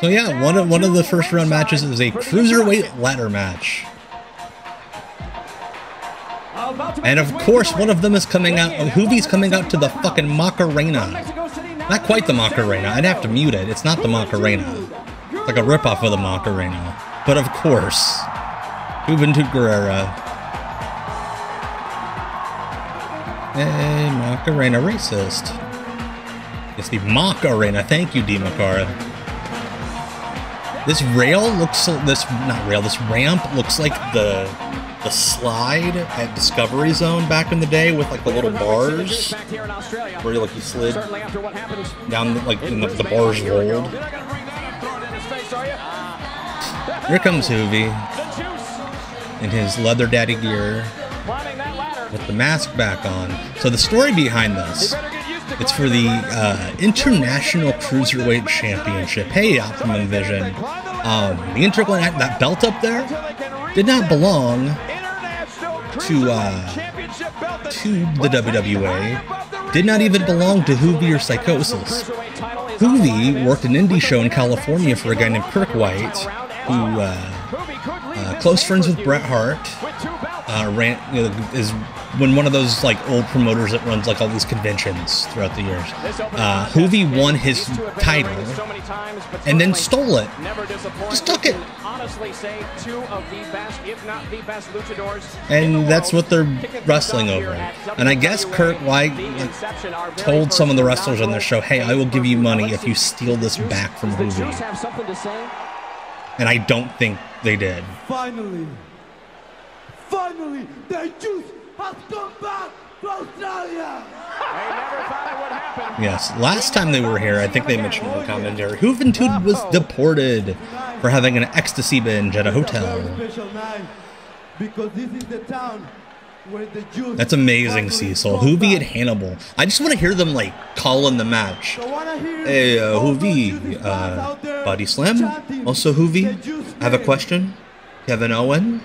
So yeah, one of one of the first round matches is a cruiserweight ladder match. About to make And of course, one of them is coming out. Weighing in at Juvy's coming out to the fucking Macarena. Mexico City, now Not quite the Macarena. I'd have to mute it. It's not the Macarena. It's like a ripoff of the Macarena. But of course, Juventud Guerrera. Hey, Macarena racist. It's the Macarena. Thank you, D. This rail looks this not rail. This ramp looks like the the slide at Discovery Zone back in the day with like the little bars where like you slid down the, like and the, the bars rolled. In? Here comes juice in his leather daddy gear with the mask back on. So the story behind this, It's for the uh, International Cruiserweight Championship. Hey, Optimum Vision. Um, the Intergalactic that belt up there did not belong to uh, to the WWA. Did not even belong to Juvy or Psicosis. Juvy worked an indie show in California for a guy named Kirk White, who uh, uh, close friends with Bret Hart. Uh, ran you know, is when one of those like old promoters that runs like all these conventions throughout the years. Uh, Juvy won his title and then stole it. Just took it. Honestly, say two of the best, if not the best, luchadors. And that's what they're wrestling over. And I guess Kurt White like, told some of the wrestlers on their show, "Hey, I will give you money if you steal this back from Does the have something to say? And I don't think they did. Finally, finally, the juice has come back to Australia. They never thought it would happen. Yes, last time they were here, I think they mentioned in the commentary, Juventud was deported for having an ecstasy binge at a hotel. very special night because this is the town where the juice. That's amazing, Cecil. comes Juvy and. Hannibal. I just want to hear them like call in the match. So Hey, uh, all those Juvy, Juicy fans uh, Body Slam. Also, the Juvy, Juice I have a question. Kevin Owen,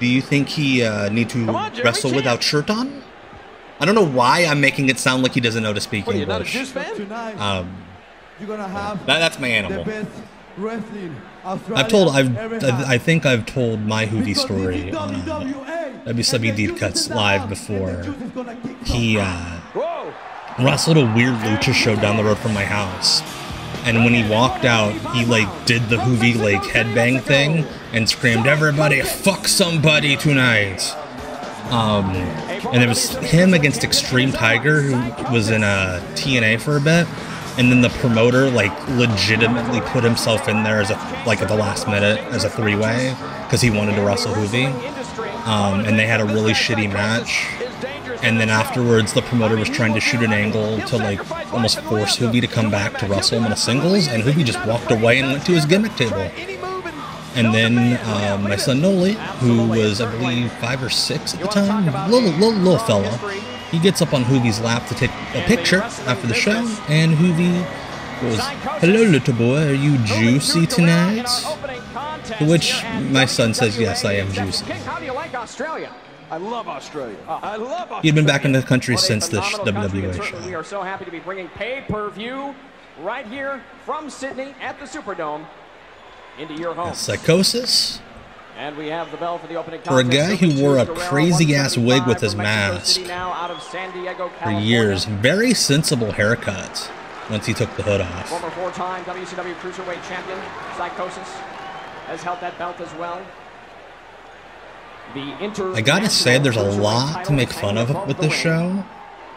do you think he uh, need to on, Jeremy, wrestle without shirt on? I don't know why I'm making it sound like he doesn't know to speak What are you, not a English. Juice fan? Um, you're gonna have that, that's my animal. best wrestling Australia I've told I've I. I think I've told my Juvy Because story this is on uh, WWA, WCW Deep Cuts live before and the Juice is gonna kick he some uh. Whoa! wrestled a weird lucha show down the road from my house. And when he walked out, he like did the Juvy like headbang thing and screamed, "Everybody, fuck somebody tonight!" Um, and it was him against Extreme Tiger, who was in a TNA for a bit. And then the promoter like legitimately put himself in there as a like at the last minute as a three way because he wanted to wrestle Juvy. Um, and they had a really shitty match. And then afterwards, the promoter was trying to shoot an angle to like almost force Juvy to come back to wrestle him in a singles, and Juvy just walked away and went to his gimmick table. And then um, my son Noli, who was I believe five or six at the time, little little, little fella, he gets up on Juvy's lap to take a picture after the show, and Juvy goes, "Hello, little boy, are you juicy tonight?" To which my son says, "Yes, I am juicy." King, how do you like Australia? I love Australia. I love Australia. He'd been back in the country What since the WWA We are so happy to be bringing pay-per-view right here from Sydney at the Superdome into your home. Psicosis. And we have the bell for the opening For a guy who wore a crazy-ass wig with his 175 mask now out of San Diego, For years, very sensible haircut. Once he took the hood off. Former four-time WCW Cruiserweight Champion, Psicosis, has held that belt as well. The inter I gotta say, there's a lot to make fun of with this show.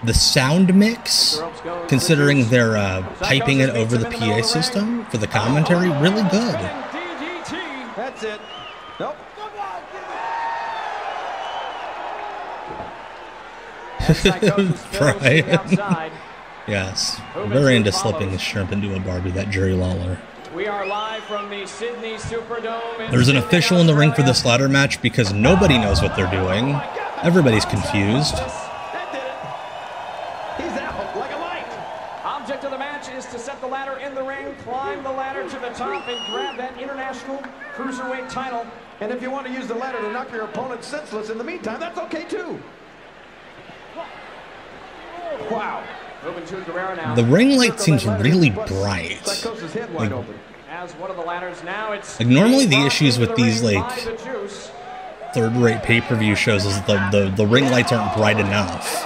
The sound mix, considering they're uh, piping it over the PA system for the commentary, really good. DDT. That's it. Nope. Psicosis fills to the Brian. Yes, very into slipping his shrimp into a Barbie, that Jerry Lawler. We are live from the Sydney Superdome. in There's an official in the ring for this ladder match because nobody knows what they're doing. Everybody's confused. That did it. He's out like a light. Object of the match is to set the ladder in the ring, climb the ladder to the top, and grab that international cruiserweight title. And if you want to use the ladder to knock your opponent senseless in the meantime, that's okay too. Wow. Juventud Guerrera now. The ring light seems really bright. Psicosis head wide Like- open. As one of the ladders now, it's Like, normally the issues with these, like, by the Juice. Third-rate pay-per-view shows is the, the the ring lights aren't bright enough.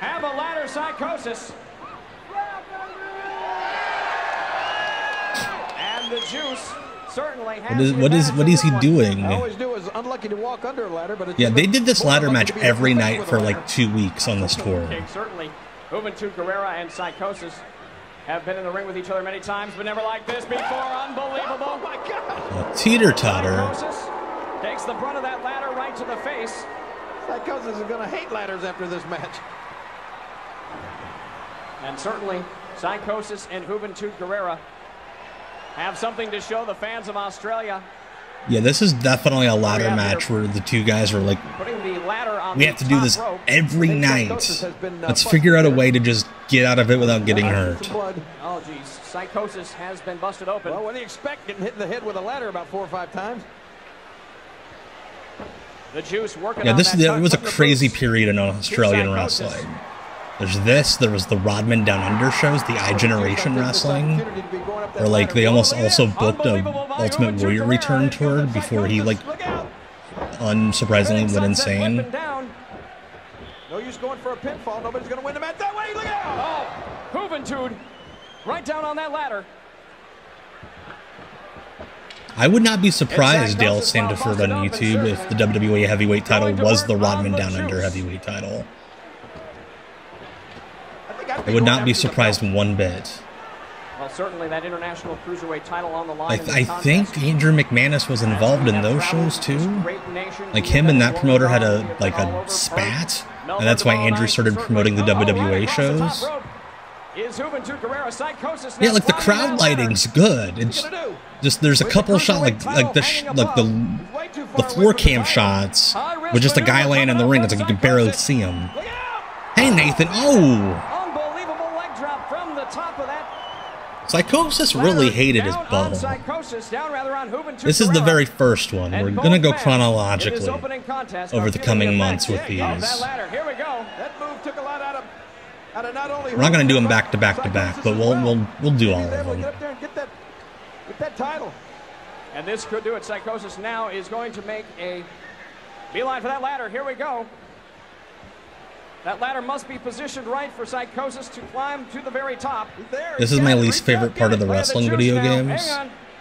Have a ladder Psicosis. And the Juice certainly has What is what is what is he doing? I always knew it was unlucky to walk under a ladder, but Yeah, they did this ladder match every night for like two weeks on this tour. Certainly. Juventud Guerrera and Psicosis have been in the ring with each other many times, but never like this before. Unbelievable. Oh my God. Teeter totter. Takes the brunt of that ladder right to the face. Psicosis is going to hate ladders after this match. And certainly, Psicosis and Juventud Guerrera have something to show the fans of Australia. Yeah, this is definitely a ladder match where the two guys are like, Putting the ladder on we have to do this every night. Psicosis has been, uh, Let's figure out a way to just get out of it without getting hurt. Oh, geez. Psicosis has been busted open. Well, what do you expect? Getting hit in the head with a ladder about four or five times. the Juice working Yeah, on this that it was a crazy period in Australian wrestling. There's this, there was the Rodman Down Under shows, the I Generation Wrestling, where like they almost also booked a Ultimate Warrior return tour before he like unsurprisingly went insane. No use going for a pinfall. Nobody's going to win the match that way. Look out! Oh, Juventud right down on that ladder. I would not be surprised, Dale Sandiford on YouTube, if the WWE Heavyweight title was the Rodman Down Under Heavyweight title. I, I'd I would going not be surprised belt. one bit. Well, certainly that international cruiserweight title on the line. I, in this I think. Andrew McManus was involved in those shows too. Like him and that promoter had a like a spat, and that's why Andrew started promoting the WWE shows. Yeah, like the crowd lighting's good. It's just there's a couple shot like like the like the the floor cam shots with just a guy laying in the ring. It's like you can barely see him. Hey Nathan, oh, Unbelievable leg drop from the top of that. Psicosis really hated his down on ball. Psicosis, down rather on Juventud This is the very first one. We're gonna go men in this chronologically over the coming months with of these. Here we go. That move took a lot out of, out of not only. We're not gonna do them back to back to back, but we'll- well. we'll- we'll do all of them. Get up there and get that, get that title. And this could do it. Psicosis now is going to make a beeline for that ladder. Here we go. That ladder must be positioned right for Psicosis to climb to the very top. There, This is my least favorite part of the wrestling Juice video now. games.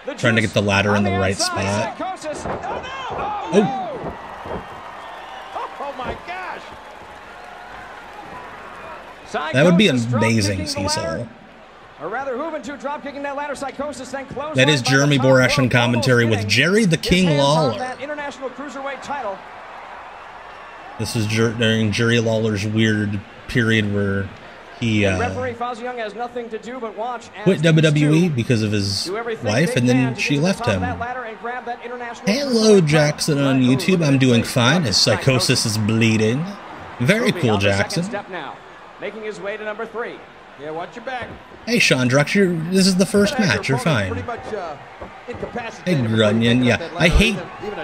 The Trying to get the ladder in on the right spot. Psicosis. Oh no! Oh, Oh. no! Oh my gosh! That would be amazing, Cecil. Or rather, Juventud drop kicking that ladder. Psicosis then close. That is Jeremy Borash in commentary with Jerry the King Lawler. That international cruiserweight title. This is during Jerry Lawler's weird period where he uh, Referee Fozzy Young has nothing to do but watch. as quit WWE because of his wife, and then she get to the left him. that ladder and grab that international Hello, Jackson on YouTube. I'm doing fine His Psicosis is bleeding. Very cool, on the second Jackson. Making his way to number three. Yeah, watch your back. Hey, Sean Drux, you're, this is the first match. You're fine. Uh, Hey, Grunion. Yeah, I hate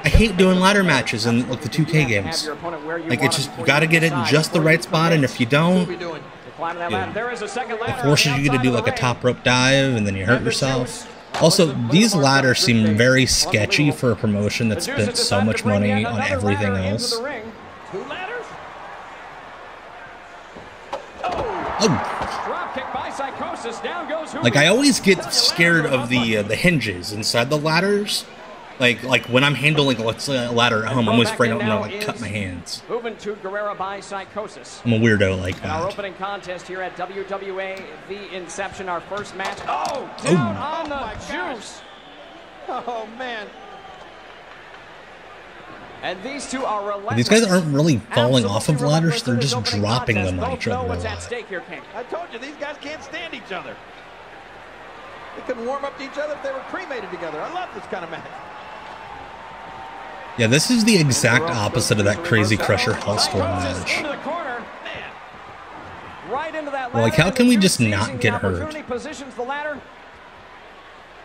I hate doing ladder matches in like the 2K games. your opponent where you Like it's just you got to get it in just the right spot, and if you don't, doing? to climb ladder. There is a second ladder. it forces you to do like a top rope dive, and then you hurt yourself. Also, these ladders seem very sketchy for a promotion that that's spent so much money on everything else. the ring. Two ladders? Oh, Drop kick by Psicosis. Down goes like I always get scared of the uh, the hinges inside the ladders. Like like when I'm handling let's say a ladder at home, I'm always afraid I'm gonna like cut my hands. Moving to Guerrera by Psicosis. I'm a weirdo like And our opening contest here at WWA The Inception, our first match. Oh, down on the Oh my gosh. juice. Oh man. And these two are relentless. These guys aren't really falling Absolutely off of ladders; they're just dropping contest. them on each other a what's at lot. stake here, King. I told you these guys can't stand each other. They couldn't warm up to each other if they were cremated together. I love this kind of match. Yeah, this is the exact opposite of that Crazy Crusher Hellstorm Psychosis match. into the corner. Right into that Well, like, how can we just not get hurt? Positions the ladder.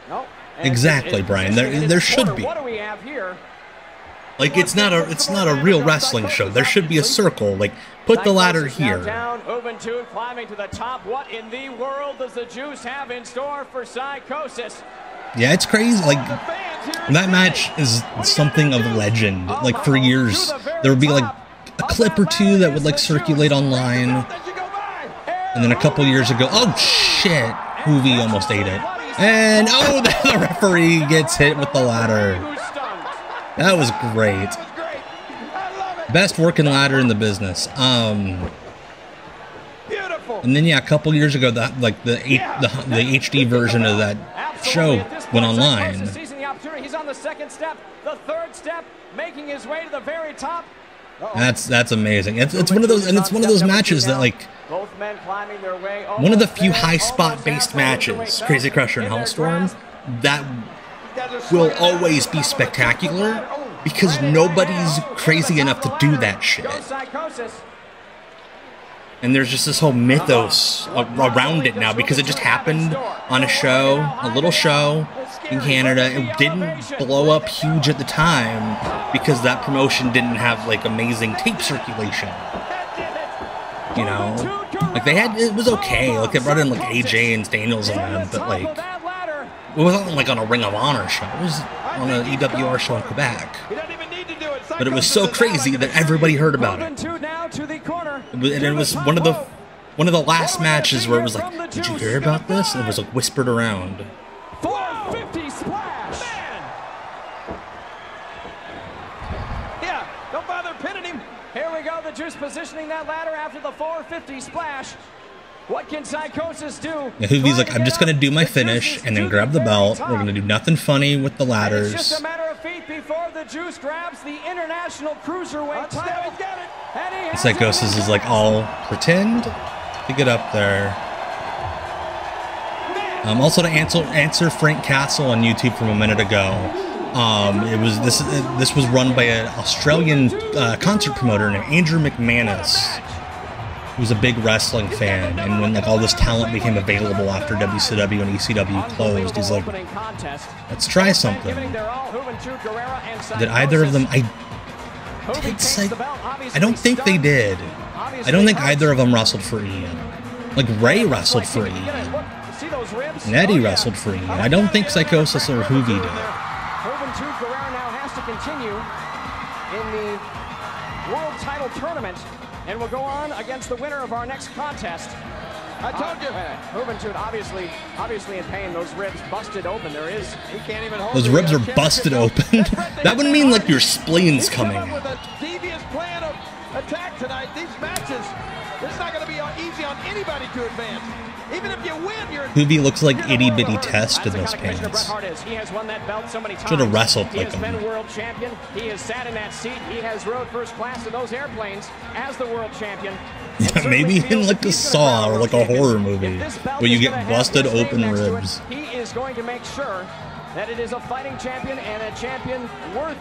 No. Exactly, Brian. There- positioning it in there should be. What do we have here? Like it's not a it's not a real wrestling show. There should be a circle. Like put the ladder here. Down, Juventud climbing to the top. What in the world does the Juice have in store for Psicosis? Yeah, it's crazy. Like The fans here that match is something of legend. Like for years, there would be like a clip or two that would like circulate online, that you go by. and then a couple oh, years ago, oh shit, Juvy almost ate it, and oh the referee gets hit with the ladder. That was great. That was great. I love it. Best working ladder in the business. Um, Beautiful. and then yeah, a couple years ago, that like the H, the the HD version of that show went online. Psicosis seizing the opportunity. He's on the second step, the third step, making his way to the very top. That's that's amazing. It's it's one of those and it's one of those matches that like Both men climbing their way. one of the few high spot based matches, Crazy Crusher and Hellstorm, that will always be spectacular because nobody's crazy enough to do that shit. And there's just this whole mythos around it now because it just happened on a show, a little show in Canada. It didn't blow up huge at the time because that promotion didn't have like amazing tape circulation. You know, like they had it was okay. Like they brought in like AJ and Daniels and them, but like it wasn't like on a Ring of Honor show. It was on an EWR show in Quebec. He doesn't even need to do it. But it was so crazy that everybody heard about it. Two now to the corner. It was- and it was one of the one of the last matches where it was like, "Did you hear about this?" And it was like whispered around. 450 splash. Yeah, don't bother pinning him. Here we go. The Juice positioning that ladder after the 450 splash. What can Psicosis do? Yeah, Juvy's like, "I'm just gonna do my finish and then grab the belt. We're gonna do nothing funny with the And It's just ladders." a matter of feet before the Juice grabs the international cruiserweight title. got it. And he Psicosis it. is like, "I'll pretend to get up there." Um, also to answer answer Frank Castle on YouTube from a minute ago. Um, it was this this was run by an Australian uh, concert promoter named Andrew McManus, who was a big wrestling fan. And when like all this talent became available after WCW and ECW closed, he's like. "Let's try something." Did either of them? I did say. I don't think they did. I don't think either of them wrestled for Ian. Like Ray wrestled for Ian. Oh, wrestled for Ian. I don't think Psicosis or Juvy did. Continue in the world title tournament and will go on against the winner of our next contest. I told ah, you. Uh, Juventud obviously, obviously in pain. Those ribs busted open. There is He can't even hold Those ribs are busted open. That's right, they that would hit mean like your spleen's coming up with a devious plan of attack tonight. These matches, it's not going to be easy on anybody to advance. Even if you win, you're. Juvy looks like itty bitty test in those the kind of Commissioner Bret pants. He has won that belt so many times. Should've wrestled like has been him. world champion. He has sat in that seat. He has rode first class in those airplanes as the world champion. Yeah, maybe in like a Saw or like a horror movie where you get busted open ribs. He is going to make sure that it is a fighting champion and a champion worthy.